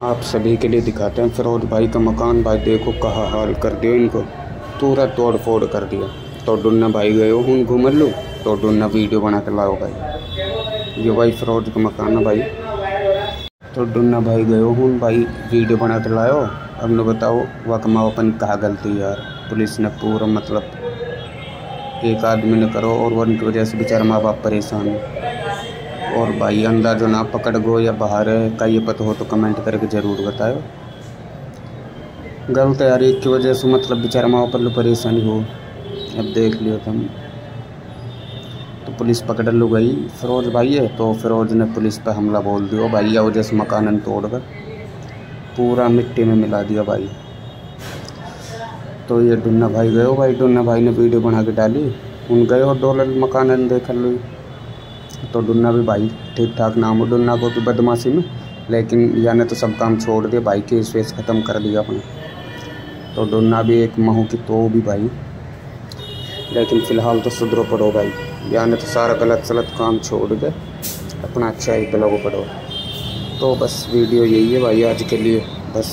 आप सभी के लिए दिखाते हैं फिरोज भाई का मकान। भाई, देखो कहा हाल कर दिया इनको। पूरा तोड़ फोड़ कर दिया। तो डुन्ना भाई गए हूँ घूम लो तो डुन्ना वीडियो बना के लाओ भाई। ये भाई फिरोज का मकान है भाई। तो डुन्ना भाई गए हूँ भाई वीडियो बना के लाओ। अब न बताओ वह कमाओ अपन कहा गलती यार। पुलिस ने पूरा मतलब एक आदमी ने करो और उनकी वजह से बेचारा माँ बाप परेशान है। और भाई, अंदर जो ना पकड़ गो या बाहर का ये पता हो तो कमेंट करके ज़रूर बताओ गलत यार, एक की वजह से मतलब बेचारा माँ पर परेशानी हो। अब देख लियो तुम। तो पुलिस पकड़ लो गई। फिरोज भाई है तो फिरोज ने पुलिस पर हमला बोल दिया। भाई या वजह से मकान तोड़ कर। पूरा मिट्टी में मिला दिया भाई। तो ये डुन्ना भाई गए भाई? डुन्ना भाई ने वीडियो बना के डाली। उन गए और डॉलर मकान देख लो। तो डुन्ना भी भाई ठीक ठाक नाम हो डुन्ना को भी बदमाशी में, लेकिन याने तो सब काम छोड़ दिया, भाई केस वेस ख़त्म कर दिया अपने। तो डुन्ना भी एक महू की तो भी भाई। लेकिन फ़िलहाल तो सुधरो पड़ो भाई। याने तो सारा गलत सलत काम छोड़ दे, अपना अच्छा ही ब्लॉग पढ़ो तो बस वीडियो यही है भाई आज के लिए, बस।